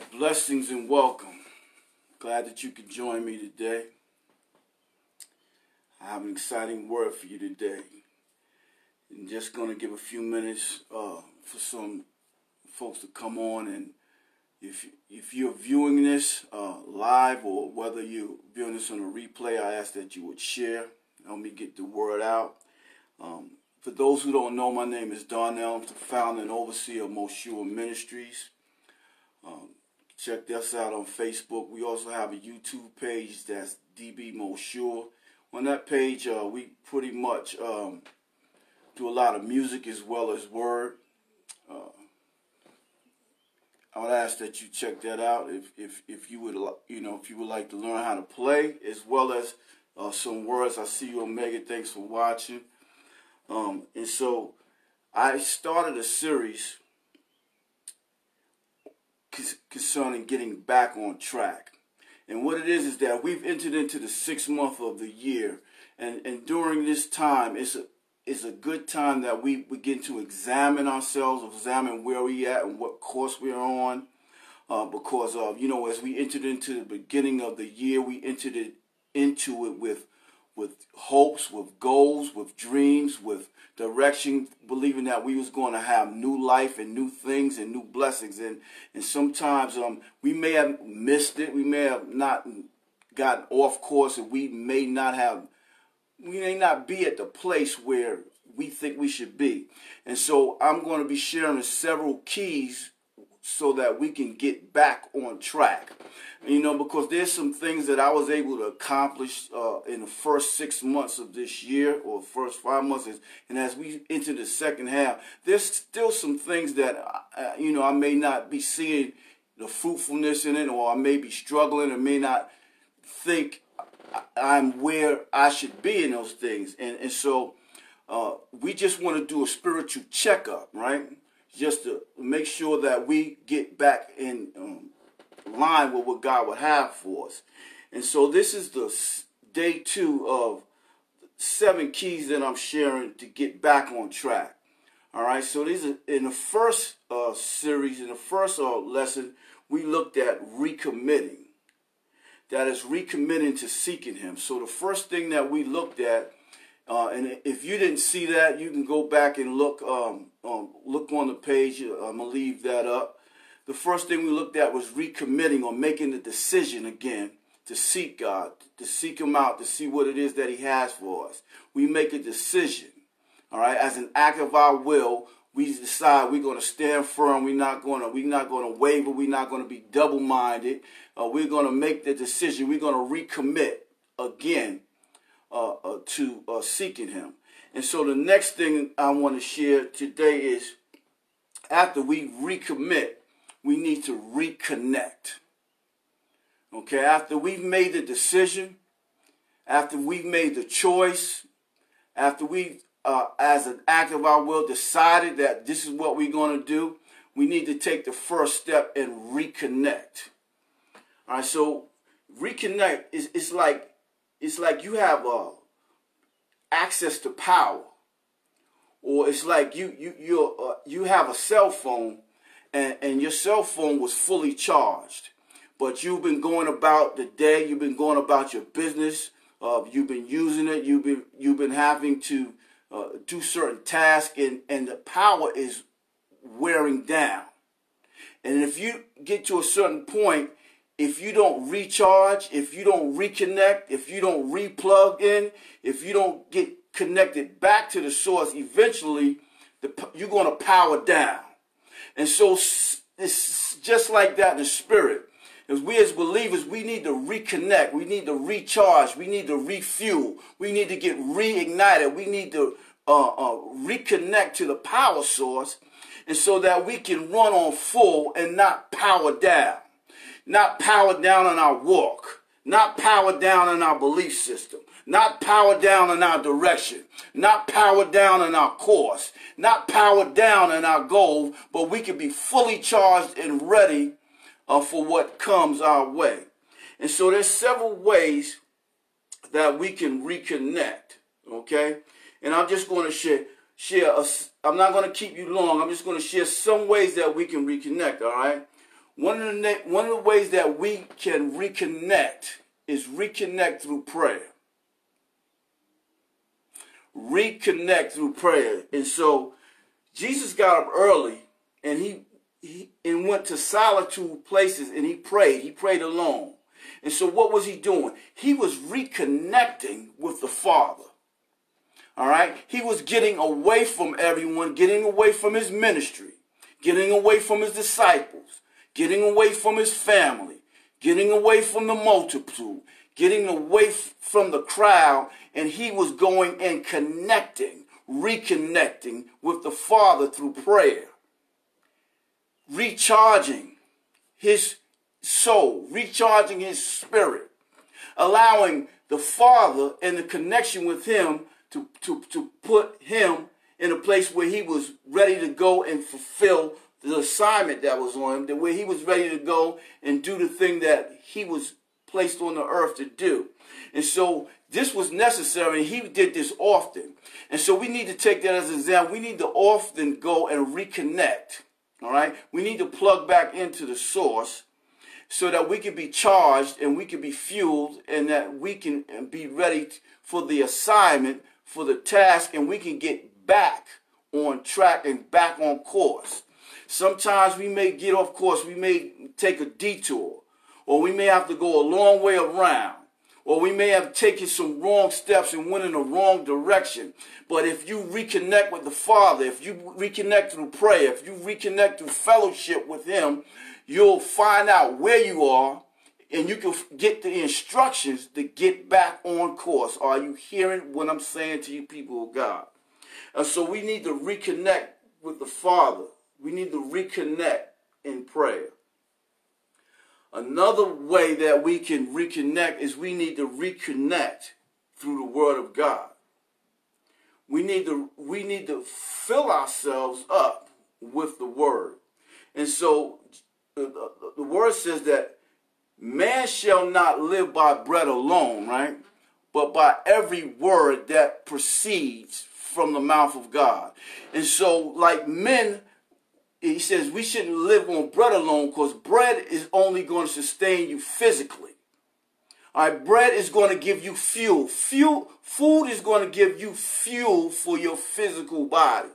right, blessings and welcome. Glad that you could join me today. I have an exciting word for you today. I'm just going to give a few minutes uh, for some folks to come on and if if you're viewing this uh, live or whether you're viewing this on a replay, I ask that you would share. Help me get the word out. Um, for those who don't know, my name is Darnell. I'm the founder and overseer of Moshua Ministries. Um, check us out on Facebook. We also have a YouTube page that's DB Moshua. On that page, uh, we pretty much um, do a lot of music as well as word. Uh, I would ask that you check that out if, if, if you would you know if you would like to learn how to play as well as uh, some words. I see you, Omega. Thanks for watching. Um, and so I started a series concerning getting back on track. And what it is is that we've entered into the sixth month of the year, and and during this time, it's a it's a good time that we begin to examine ourselves, examine where we at and what course we're on. Uh, because of you know, as we entered into the beginning of the year, we entered it into it with with hopes, with goals, with dreams, with direction, believing that we was going to have new life and new things and new blessings. And and sometimes um we may have missed it, we may have not gotten off course, and we may not have we may not be at the place where we think we should be. And so I'm going to be sharing several keys so that we can get back on track. You know, because there's some things that I was able to accomplish uh, in the first six months of this year or first five months. And as we enter the second half, there's still some things that, uh, you know, I may not be seeing the fruitfulness in it or I may be struggling or may not think I'm where I should be in those things. And, and so uh, we just want to do a spiritual checkup, right? Just to make sure that we get back in um, line with what God would have for us. And so this is the day two of seven keys that I'm sharing to get back on track. All right, so these are in the first uh, series, in the first uh, lesson, we looked at recommitting that is recommitting to seeking him. So the first thing that we looked at, uh, and if you didn't see that, you can go back and look um, um, look on the page. Uh, I'm gonna leave that up. The first thing we looked at was recommitting or making the decision again to seek God, to seek Him out, to see what it is that He has for us. We make a decision, all right, as an act of our will we decide we're going to stand firm. We're not going to we're not going to waver. We're not going to be double minded. Uh, we're going to make the decision. We're going to recommit again uh, uh, to uh, seeking Him. And so the next thing I want to share today is after we recommit, we need to reconnect. Okay, after we've made the decision, after we've made the choice, after we uh, as an act of our will, decided that this is what we're going to do, we need to take the first step and reconnect. All right, so reconnect is it's like it's like you have uh, access to power, or it's like you you you uh, you have a cell phone, and and your cell phone was fully charged, but you've been going about the day, you've been going about your business, uh, you've been using it, you've been you've been having to uh, do certain tasks, and, and the power is wearing down. And if you get to a certain point, if you don't recharge, if you don't reconnect, if you don't replug in, if you don't get connected back to the source, eventually the, you're going to power down. And so it's just like that in the spirit. As we as believers, we need to reconnect. We need to recharge. We need to refuel. We need to get reignited. We need to uh, uh, reconnect to the power source and so that we can run on full and not power down. Not powered down on our walk. Not powered down on our belief system. Not powered down in our direction. Not powered down in our course. Not powered down in our goal, but we can be fully charged and ready uh, for what comes our way. And so there's several ways that we can reconnect, okay? And I'm just going to share, share a, I'm not going to keep you long. I'm just going to share some ways that we can reconnect, all right? One of the one of the ways that we can reconnect is reconnect through prayer. Reconnect through prayer. And so Jesus got up early and he, he and went to solitude places and he prayed. He prayed alone. And so what was he doing? He was reconnecting with the Father. All right? He was getting away from everyone, getting away from his ministry, getting away from his disciples, getting away from his family, getting away from the multitude, getting away from the crowd, and he was going and connecting, reconnecting with the Father through prayer, recharging his soul, recharging his spirit, allowing the Father and the connection with him to, to, to put him in a place where he was ready to go and fulfill the assignment that was on him, that where he was ready to go and do the thing that he was placed on the earth to do. And so this was necessary, and he did this often. And so we need to take that as an example. We need to often go and reconnect. All right? We need to plug back into the source so that we can be charged and we can be fueled and that we can be ready for the assignment for the task and we can get back on track and back on course. Sometimes we may get off course, we may take a detour, or we may have to go a long way around, or we may have taken some wrong steps and went in the wrong direction. But if you reconnect with the Father, if you reconnect through prayer, if you reconnect through fellowship with Him, you'll find out where you are and you can get the instructions to get back on course. Are you hearing what I'm saying to you, people of God? And so we need to reconnect with the Father. We need to reconnect in prayer. Another way that we can reconnect is we need to reconnect through the Word of God. We need to we need to fill ourselves up with the Word, and so the, the, the Word says that Man shall not live by bread alone, right? But by every word that proceeds from the mouth of God. And so, like men, he says we shouldn't live on bread alone because bread is only going to sustain you physically. All right, bread is going to give you fuel. Fuel, food is going to give you fuel for your physical body.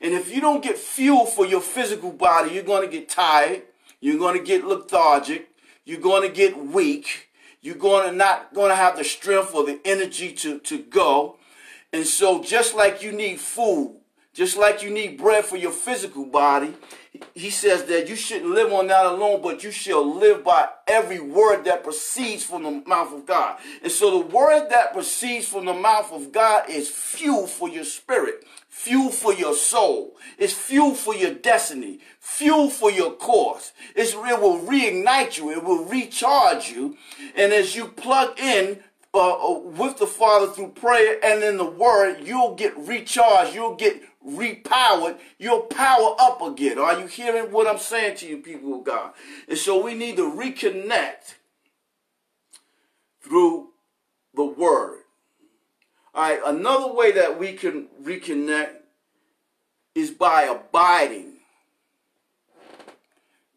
And if you don't get fuel for your physical body, you're going to get tired. You're going to get lethargic. You're going to get weak. You're going to not going to have the strength or the energy to, to go. And so just like you need food, just like you need bread for your physical body, he says that you shouldn't live on that alone, but you shall live by every word that proceeds from the mouth of God. And so the word that proceeds from the mouth of God is fuel for your spirit fuel for your soul. It's fuel for your destiny, fuel for your course. It's, it will reignite you. It will recharge you. And as you plug in uh, uh, with the Father through prayer and in the Word, you'll get recharged. You'll get repowered. You'll power up again. Are you hearing what I'm saying to you, people of God? And so we need to reconnect through the Word. All right, another way that we can reconnect is by abiding.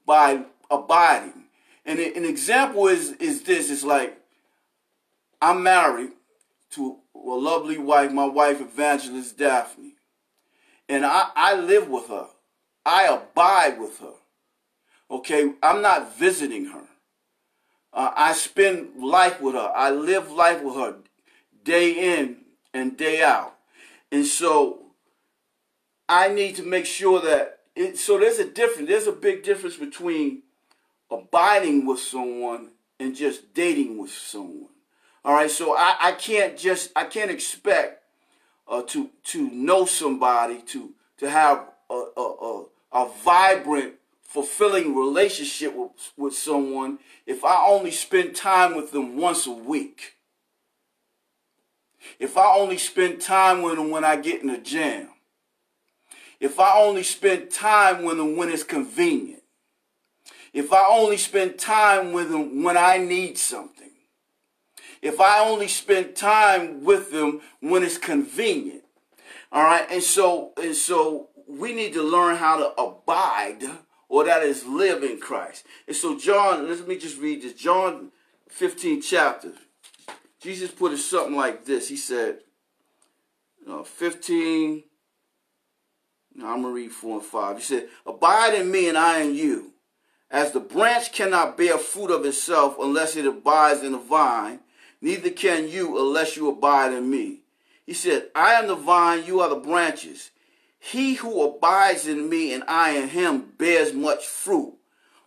By abiding. And an example is, is this, it's like I'm married to a lovely wife, my wife Evangelist Daphne. And I, I live with her. I abide with her. Okay, I'm not visiting her. Uh, I spend life with her. I live life with her day in and day out. And so I need to make sure that it, so there's a difference. There's a big difference between abiding with someone and just dating with someone. All right, so I, I can't just I can't expect uh, to to know somebody to to have a, a, a, a vibrant, fulfilling relationship with, with someone if I only spend time with them once a week. If I only spend time with them when I get in a jam. If I only spend time with them when it's convenient. If I only spend time with them when I need something. If I only spend time with them when it's convenient. All right. And so, and so we need to learn how to abide or that is live in Christ. And so John, let me just read this. John 15 chapter. Jesus put it something like this. He said, uh, 15, now I'm to read 4 and 5. He said, Abide in me and I in you. As the branch cannot bear fruit of itself unless it abides in the vine, neither can you unless you abide in me. He said, I am the vine, you are the branches. He who abides in me and I in him bears much fruit.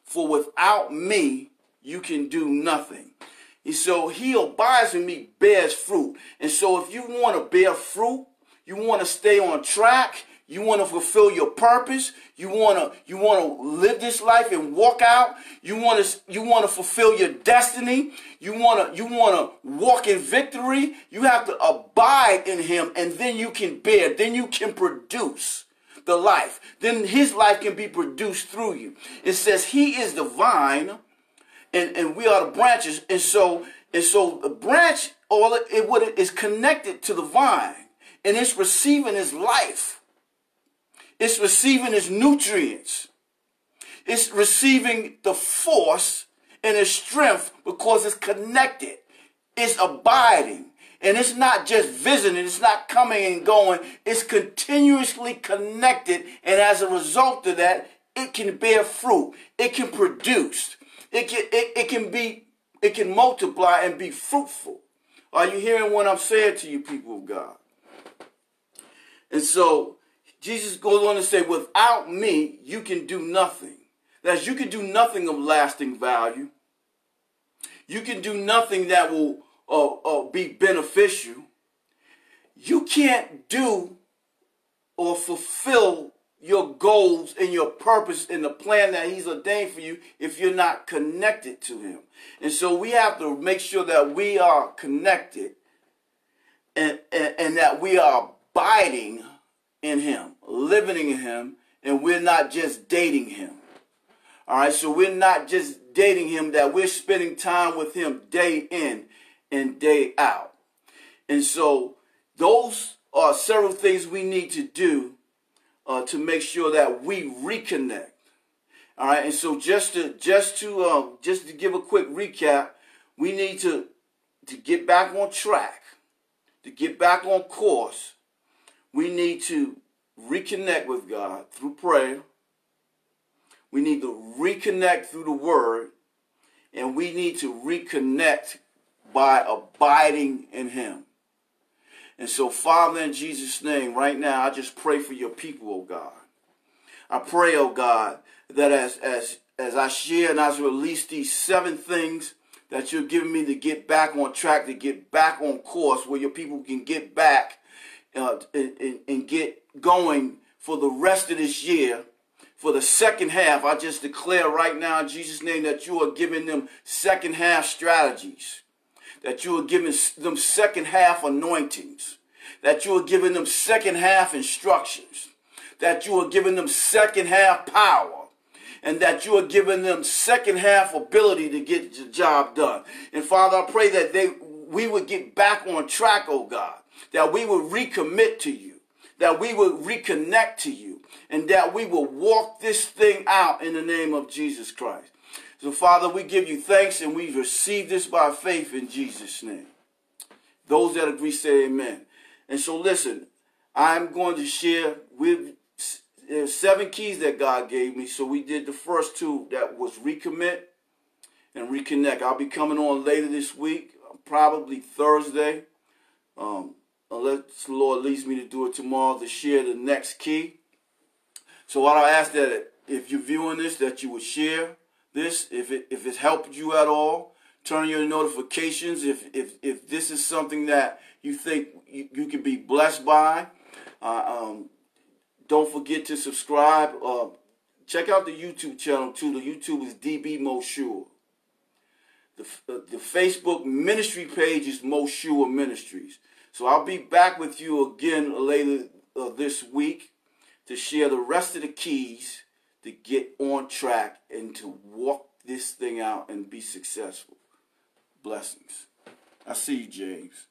For without me, you can do nothing. And so he abides in me bears fruit. And so if you want to bear fruit, you want to stay on track, you want to fulfill your purpose, you want to you want to live this life and walk out, you want to you want to fulfill your destiny, you want to you want to walk in victory, you have to abide in him and then you can bear, then you can produce the life. Then his life can be produced through you. It says he is the vine and, and we are the branches. And so and so the branch all it, it what it is connected to the vine and it's receiving his life. It's receiving its nutrients. It's receiving the force and its strength because it's connected. It's abiding. And it's not just visiting, it's not coming and going, it's continuously connected. And as a result of that, it can bear fruit, it can produce, it can, it, it can be, it can multiply and be fruitful. Are you hearing what I'm saying to you, people of God? And so Jesus goes on to say, without me, you can do nothing. That you can do nothing of lasting value. You can do nothing that will uh, uh, be beneficial. You can't do or fulfill your goals and your purpose and the plan that he's ordained for you if you're not connected to him. And so we have to make sure that we are connected and, and, and that we are abiding in him, living in him, and we're not just dating him. All right, so we're not just dating him, that we're spending time with him day in and day out. And so those are several things we need to do uh, to make sure that we reconnect. All right, and so just to just to uh, just to give a quick recap, we need to to get back on track, to get back on course, we need to reconnect with God through prayer. We need to reconnect through the word. And we need to reconnect by abiding in him. And so, Father, in Jesus' name, right now, I just pray for your people, oh God. I pray, oh God, that as as as I share and as I release these seven things that you're giving me to get back on track, to get back on course, where your people can get back uh, and, and get going for the rest of this year, for the second half, I just declare right now in Jesus' name that you are giving them second half strategies, that you are giving them second half anointings, that you are giving them second half instructions, that you are giving them second half power, and that you are giving them second half ability to get the job done. And Father, I pray that they we would get back on track, oh God that we will recommit to you, that we will reconnect to you, and that we will walk this thing out in the name of Jesus Christ. So, Father, we give you thanks and we receive this by faith in Jesus' name. Those that agree say amen. And so, listen, I'm going to share with seven keys that God gave me. So, we did the first two that was recommit and reconnect. I'll be coming on later this week, probably Thursday. Um, unless the Lord leads me to do it tomorrow to share the next key. So what I ask that if you're viewing this, that you would share this. If it if it helped you at all, turn your notifications. If if if this is something that you think you, you can be blessed by, uh, um, don't forget to subscribe. Uh, check out the YouTube channel too. The YouTube is DB Moshua. The, uh, the Facebook ministry page is Moshua Ministries. So I'll be back with you again later uh, this week to share the rest of the keys to get on track and to walk this thing out and be successful. Blessings. I see you, James.